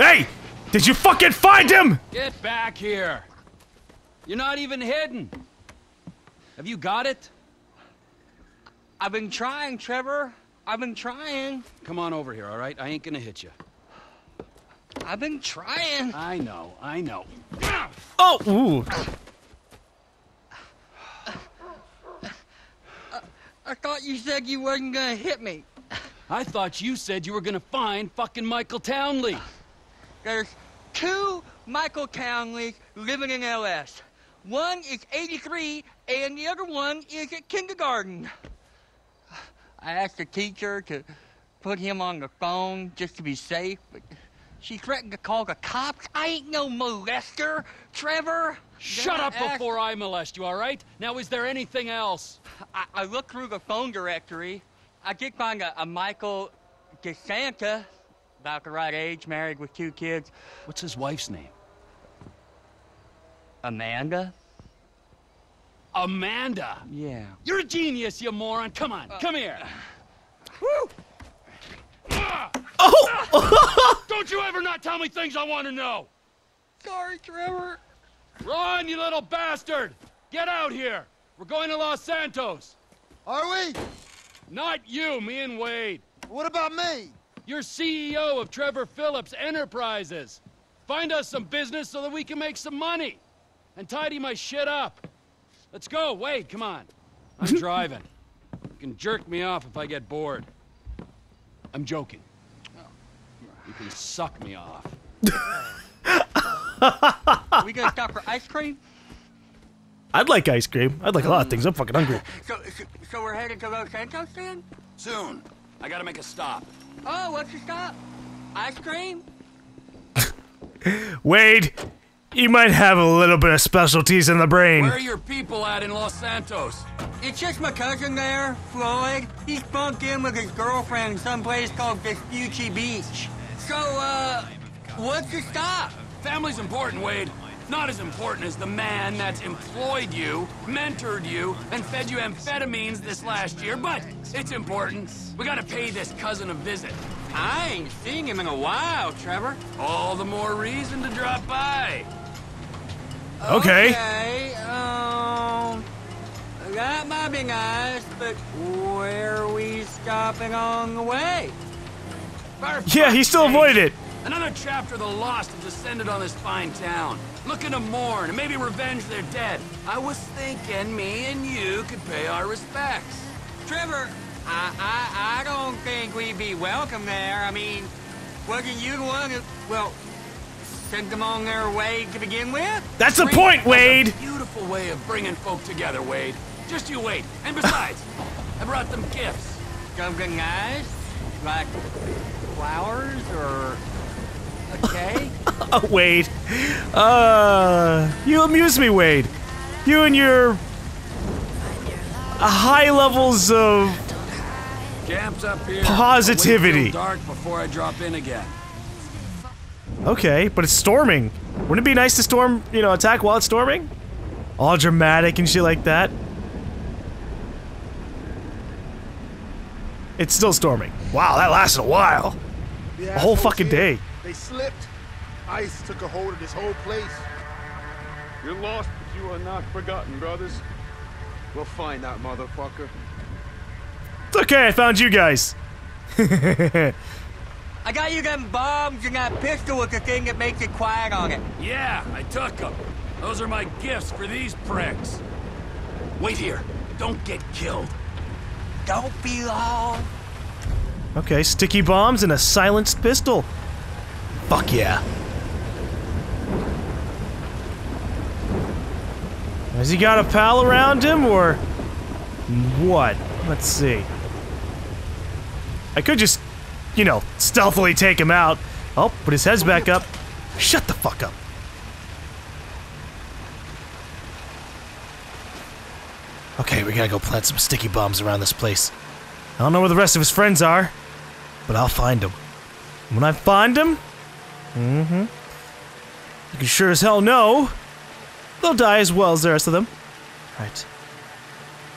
Hey! Did you fucking find him? Get back here. You're not even hidden. Have you got it? I've been trying, Trevor. I've been trying. Come on over here, all right? I ain't gonna hit you. I've been trying. I know, I know. Oh, ooh. I thought you said you wasn't gonna hit me. I thought you said you were gonna find fucking Michael Townley. There's two Michael Townleys living in LS. One is 83, and the other one is at kindergarten. I asked the teacher to put him on the phone just to be safe, but she threatened to call the cops. I ain't no molester, Trevor. Shut Then I up asked- before I molest you, all right? Now, is there anything else? I, I looked through the phone directory. I did find a, a Michael De Santa, about the right age, married with two kids. What's his wife's name? Amanda? Amanda. Yeah. You're a genius, you moron. Come on, come here. Uh, woo! Ah! Oh! Ah! Don't you ever not tell me things I want to know. Sorry, Trevor. Run, you little bastard! Get out here! We're going to Los Santos. Are we? Not you, me and Wade. What about me? You're CEO of Trevor Philips Enterprises. Find us some business so that we can make some money. And tidy my shit up. Let's go, Wade, come on. I'm driving. You can jerk me off if I get bored. I'm joking. You can suck me off. Are we gonna stop for ice cream? I'd like ice cream. I'd like a lot of things. I'm fucking hungry. So, so, so we're headed to Los Santos then? Soon. I gotta make a stop. Oh, what's your stop? Ice cream? Wade, you might have a little bit of specialties in the brain. Where are your people at in Los Santos? It's just my cousin there, Floyd. He's bunked in with his girlfriend someplace called Vespucci Beach. So, uh, what's your stop? Family's important, Wade. Not as important as the man that's employed you, mentored you, and fed you amphetamines this last year, but it's important. We gotta pay this cousin a visit. I ain't seen him in a while, Trevor. All the more reason to drop by. Okay. Okay, um, that might be nice, but where are we stopping on the way? Yeah, he still avoided it. Another chapter of the lost have descended on this fine town. Looking to mourn and maybe revenge their dead. I was thinking me and you could pay our respects. Trevor, I, I, I don't think we'd be welcome there. I mean, wasn't you the one who, well, sent them on their way to begin with? That's the point, Wade. Beautiful way of bringing folk together, Wade. Just you wait. And besides, I brought them gifts. Something nice? Like flowers or a cake? Oh, Wade. Uh, you amuse me, Wade. You and your high levels of Camp's up here. Positivity. I'll wait till dark before I drop in again. Okay, but it's storming. Wouldn't it be nice to storm, you know, attack while it's storming? All dramatic and shit like that. It's still storming. Wow, that lasted a while. A whole fucking here, day. They slipped. Ice took a hold of this whole place. You're lost, but you are not forgotten, brothers. We'll find that motherfucker. It's okay, I found you guys. I got you them bombs and that pistol with the thing that makes it quiet on it. Yeah, I took them. Those are my gifts for these pricks. Wait here. Don't get killed. Don't be long. Okay, sticky bombs and a silenced pistol. Fuck yeah. Has he got a pal around him, or what? Let's see. I could just, you know, stealthily take him out. Oh, put his head's back up. Shut the fuck up. Okay, we gotta go plant some sticky bombs around this place. I don't know where the rest of his friends are, but I'll find them. When I find them, mm-hmm, you can sure as hell know they'll die as well as the rest of them. Right.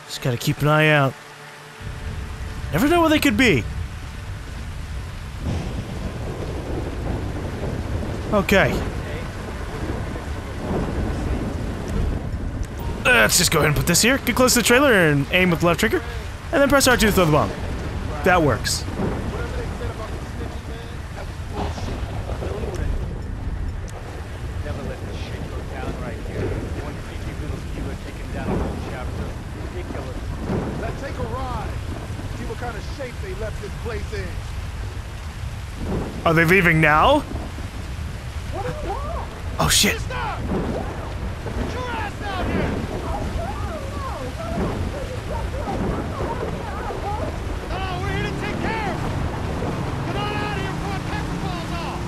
Just gotta keep an eye out. Never know where they could be. Okay. Let's just go ahead and put this here. Get close to the trailer and aim with the left trigger. And then press R2 to throw the bomb. That works. Never let this shit go down right here. One creepy little killer taking down a whole chapter. Ridiculous. Let's take a ride. See what kind of shape they left this place in. Are they leaving now? Oh shit. Stop! Get your ass out here! No, we're here to take care of him. Get on out of here before I pepper falls off.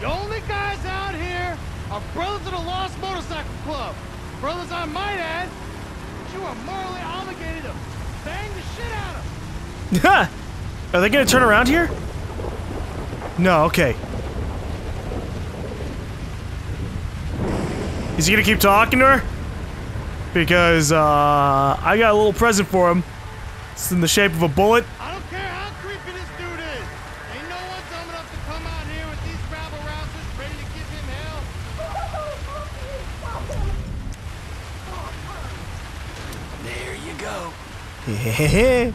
the only guys out here are brothers of the Lost Motorcycle Club. Brothers I might add, but you are morally obligated to bang the shit out of them. Are they gonna turn around here? No, okay. Is he gonna keep talking to her? Because, uh, I got a little present for him. It's in the shape of a bullet. Hehe.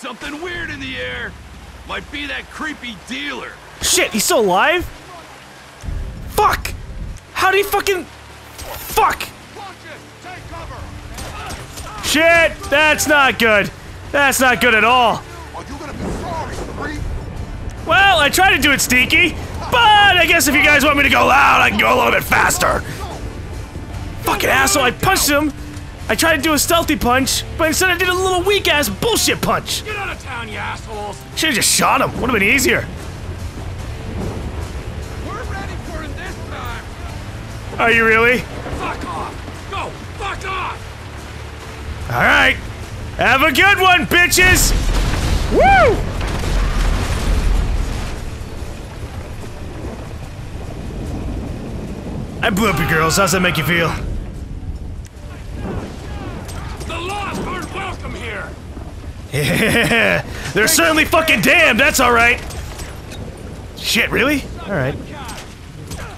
Something weird in the air. Might be that creepy dealer. Shit, he's still alive? Fuck! How do he fucking... Fuck! Watch it. Take cover. Shit! That's not good. That's not good at all. Are you gonna be sorry, Creep? Well, I tried to do it sneaky, but I guess if you guys want me to go loud, I can go a little bit faster. Fucking asshole, I punched him. I tried to do a stealthy punch, but instead I did a little weak ass bullshit punch. Get out of town, you assholes. Should've just shot him. Would've been easier. We're ready for him this time. Are you really? Fuck off. Go. Fuck off. Alright. Have a good one, bitches! Woo! I blew up your girls. How's that make you feel? The lost aren't welcome here. Yeah, they're certainly fucking damned. That's all right. Shit, really? All right.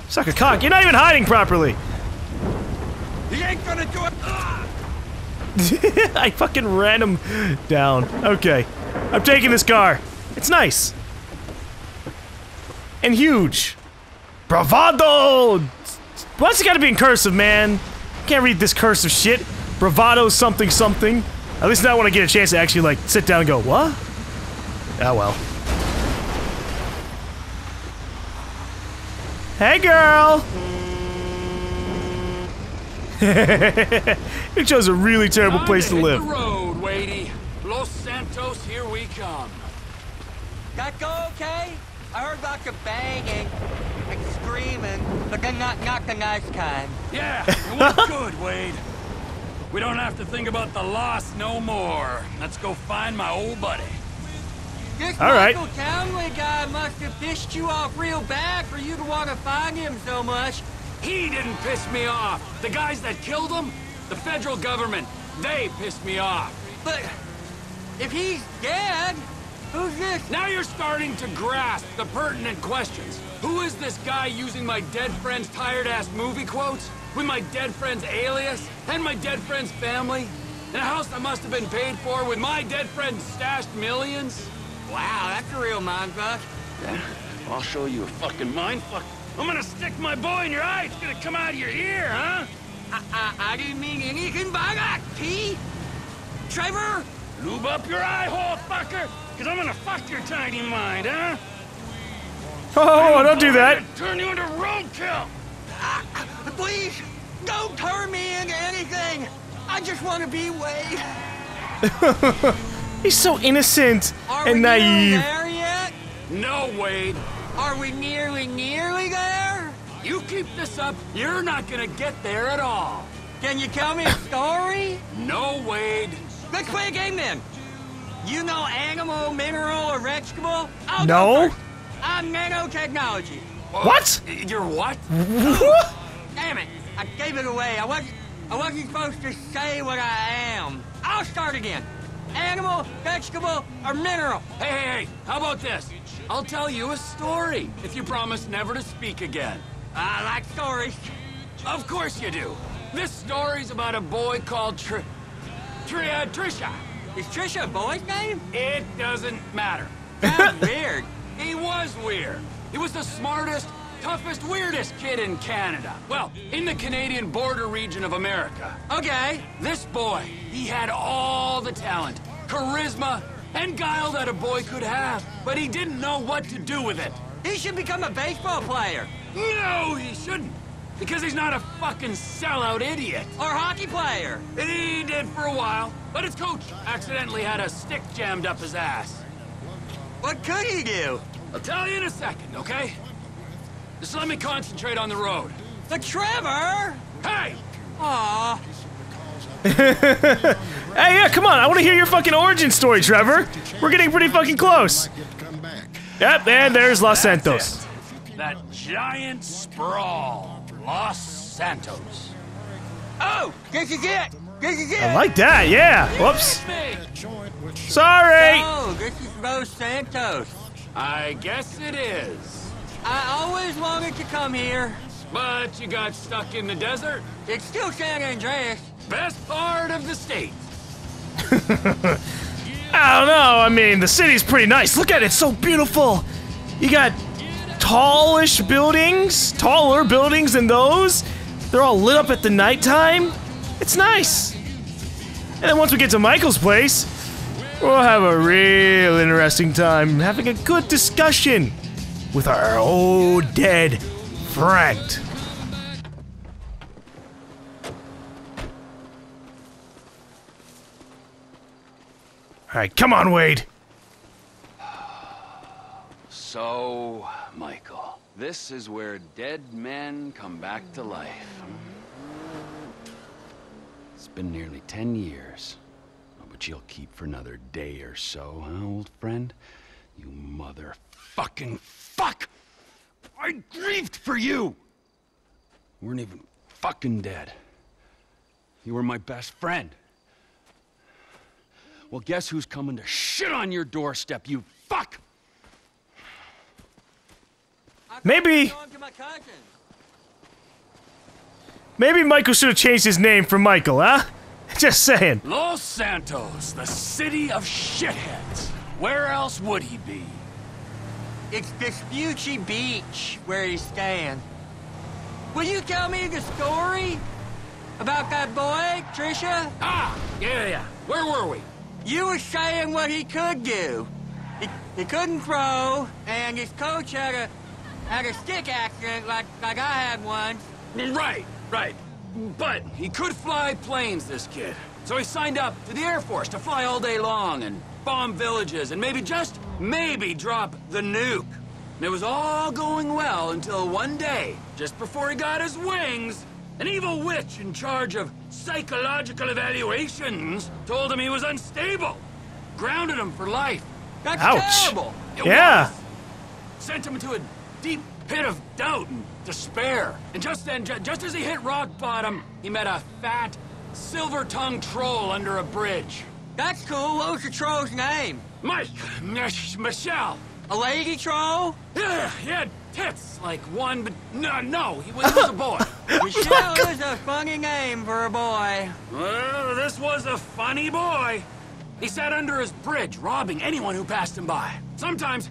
Suck a cock. You're not even hiding properly. He ain't gonna do it. I fucking ran him down. Okay, I'm taking this car. It's nice and huge. Bravado. Why's it gotta be in cursive, man? Can't read this cursive shit. Bravado something something. At least now when I get a chance to actually like sit down and go, what? Ah well. Hey girl! you chose a really terrible Time place to hit live. The road, Wadey. Los Santos, here we come. That go okay? I heard about the banging and screaming, but then not not the nice kind. Yeah, it went good, Wade. We don't have to think about the loss no more. Let's go find my old buddy. This All right. Michael Townley guy must have pissed you off real bad for you to want to find him so much. He didn't piss me off. The guys that killed him, the federal government, they pissed me off. But if he's dead, who's this? Now you're starting to grasp the pertinent questions. Who is this guy using my dead friend's tired-ass movie quotes? With my dead friend's alias? And my dead friend's family? In a house that must have been paid for with my dead friend's stashed millions? Wow, that's a real mindfuck. Yeah, I'll show you a fucking mindfuck. I'm gonna stick my boy in your eye. It's gonna come out of your ear, huh? I, I, I didn't mean anything by that, T. Trevor, Lube up your eye hole, fucker! Cause I'm gonna fuck your tiny mind, huh? Oh, don't do that. Turn you into a roadkill! please don't turn me into anything. I just want to be Wade. He's so innocent Are we and nearly naive. there yet? No, Wade. Are we nearly, nearly there? You keep this up, you're not gonna get there at all. Can you tell me a story? No, Wade. Let's play a game then. You know animal, mineral, or vegetable? I'll No. I'm nanotechnology. What? You're what? Damn it! I gave it away. I wasn't. I wasn't supposed to say what I am. I'll start again. Animal, vegetable, or mineral? Hey, hey, hey, how about this? I'll tell you a story if you promise never to speak again. I like stories. Of course you do. This story's about a boy called Tr... Tr... uh, Trisha. Is Trisha a boy's name? It doesn't matter. Sounds weird. He was weird. He was the smartest, toughest, weirdest kid in Canada. Well, in the Canadian border region of America. Okay. This boy, he had all the talent, charisma, and guile that a boy could have, but he didn't know what to do with it. He should become a baseball player No, he shouldn't. Because he's not a fucking sellout idiot. or hockey player. He did for a while, but his coach accidentally had a stick jammed up his ass. What could he do? I'll tell you in a second, okay? Just let me concentrate on the road. The Trevor. Hey! Aw. Hey, yeah, come on. I want to hear your fucking origin story, Trevor. We're getting pretty fucking close. Yep, and there's Los That's Santos. it. That giant sprawl, Los Santos. Oh, this is it. This is it. I like that, yeah. Whoops. Sorry. Oh, this is Los Santos. I guess it is. I always wanted to come here. But you got stuck in the desert. It's still San Andreas. Best part of the state. I don't know. I mean, the city's pretty nice. Look at it. It's so beautiful. You got tallish buildings, taller buildings than those. They're all lit up at the nighttime. It's nice. And then once we get to Michael's place, we'll have a real interesting time having a good discussion with our old dead friend. All right, come on, Wade. So, Michael, this is where dead men come back to life. It's been nearly ten years. You'll keep for another day or so, huh, old friend? You motherfucking fuck! I grieved for you! You weren't even fucking dead. You were my best friend. Well, guess who's coming to shit on your doorstep, you fuck! Maybe-. Maybe Michael should have changed his name for Michael, huh? Just saying. Los Santos, the city of shitheads. Where else would he be? It's Vespucci Beach where he's staying. Will you tell me the story about that boy, Trisha? Ah, yeah, yeah. Where were we? You were saying what he could do. He, he couldn't throw, and his coach had a had a stick accident like like I had once. Right, right. But he could fly planes, this kid. So he signed up to the Air Force to fly all day long and bomb villages and maybe just maybe drop the nuke. And it was all going well until one day, just before he got his wings, an evil witch in charge of psychological evaluations told him he was unstable. Grounded him for life. That's Ouch. terrible. It Yeah. was. Sent him to a deep pit of doubt and despair. And just then, ju- just as he hit rock bottom, he met a fat, silver-tongued troll under a bridge. That's cool. What was the troll's name? Mike, Mich- Michelle. A lady troll? Yeah, he had tits like one, but no, no, he was, he was a boy. Michelle is a funny name for a boy. well, this was a funny boy. He sat under his bridge, robbing anyone who passed him by. Sometimes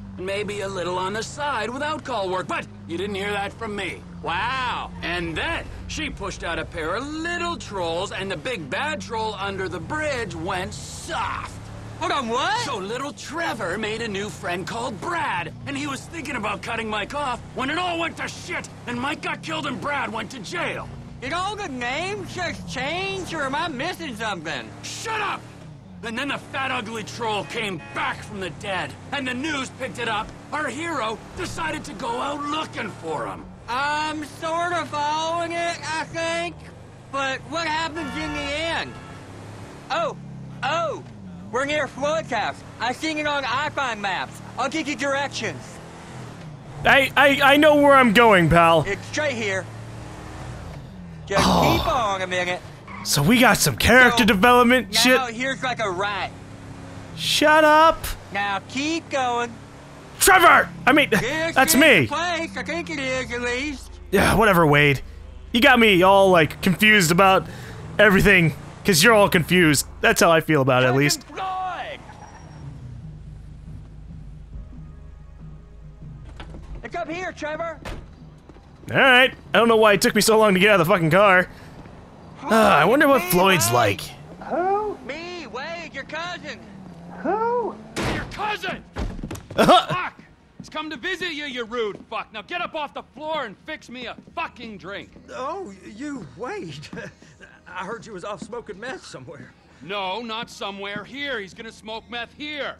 Maybe a little on the side without call work, but you didn't hear that from me. Wow. And then she pushed out a pair of little trolls, and the big bad troll under the bridge went soft. Hold on, what? So little Trevor made a new friend called Brad, and he was thinking about cutting Mike off when it all went to shit, and Mike got killed and Brad went to jail. Did all the names just change, or am I missing something? Shut up! And then the fat ugly troll came back from the dead, and the news picked it up. Our hero decided to go out looking for him. I'm sort of following it, I think. But what happens in the end? Oh, oh, we're near Floyd's house. I seen it on iFruit maps. I'll give you directions. I, I, I know where I'm going, pal. It's straight here. Just keep oh. on a minute. So we got some character So, development shit. Now here's like a right. Shut up. Now keep going. Trevor! I mean, that's me. place. I think it is at least. Yeah, whatever, Wade. You got me all, like, confused about everything, because you're all confused. That's how I feel about it, at least. It's up here, Trevor. Alright. I don't know why it took me so long to get out of the fucking car. Ah, I wonder what Me, Floyd's Wade. like. Who? Me, Wade, your cousin. Who? Your cousin! fuck! He's come to visit you, you rude fuck. Now get up off the floor and fix me a fucking drink. Oh, you, Wade. I heard you was off smoking meth somewhere. No, not somewhere. Here. He's gonna smoke meth here.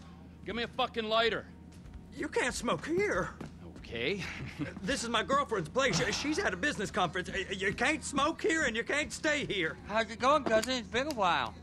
Give me a fucking lighter. You can't smoke here. Okay. This is my girlfriend's place. She's at a business conference. You can't smoke here and you can't stay here. How's it going, cousin? It's been a while.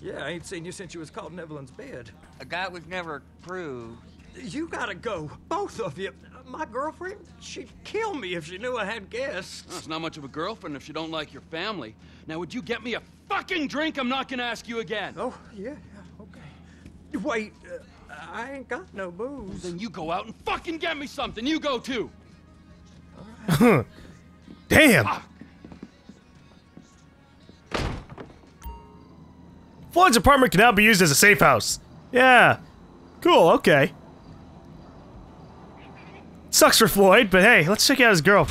Yeah, I ain't seen you since you was caught in Evelyn's bed. That was never proved. You gotta go, both of you. My girlfriend, she'd kill me if she knew I had guests. That's not much of a girlfriend if she don't like your family. Now, would you get me a fucking drink? I'm not gonna ask you again. Oh, yeah, yeah, okay. Wait, uh, I ain't got no booze. Then you go out and fucking get me something. You go too. Damn. Fuck. Floyd's apartment can now be used as a safe house. Yeah. Cool, okay. Sucks for Floyd, but hey, let's check out his girl.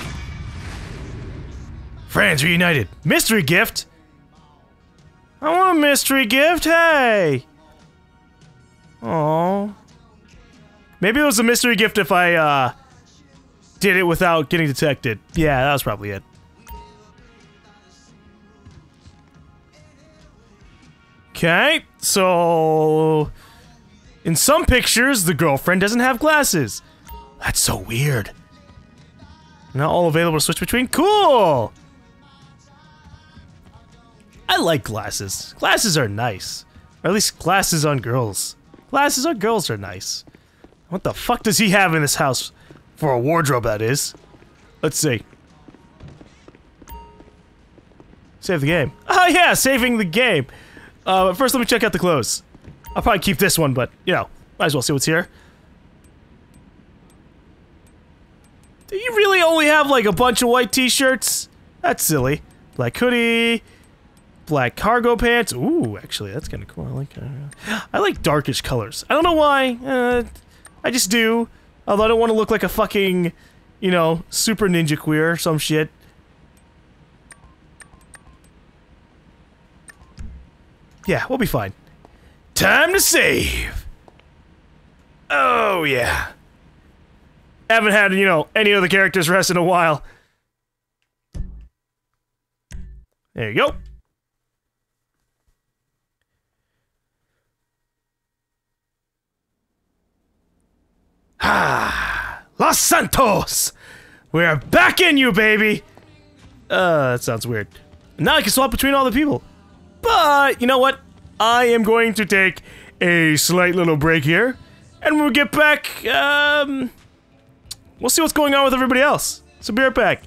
Friends reunited. Mystery gift? I want a mystery gift, hey! Oh. Maybe it was a mystery gift if I, uh, did it without getting detected. Yeah, that was probably it. Okay, so in some pictures, the girlfriend doesn't have glasses. That's so weird. Not all available to switch between. Cool. I like glasses. Glasses are nice, or at least glasses on girls. Glasses or girls are nice. What the fuck does he have in this house for a wardrobe? That is. Let's see. Save the game. Oh yeah, saving the game. Uh, first, let me check out the clothes. I'll probably keep this one, but, you know, might as well see what's here. Do you really only have, like, a bunch of white t-shirts? That's silly. Black hoodie, black cargo pants. Ooh, actually, that's kind of cool. I like, uh, I like darkish colors. I don't know why. Uh, I just do. Although I don't want to look like a fucking, you know, super ninja queer or some shit. Yeah, we'll be fine. Time to save. Oh yeah. Haven't had, you know, any other characters rest in a while. There you go. Ah, Los Santos! We're back in you, baby! Uh, that sounds weird. Now I can swap between all the people. But, you know what? I am going to take a slight little break here. And when we get back, um... We'll see what's going on with everybody else. So be right back.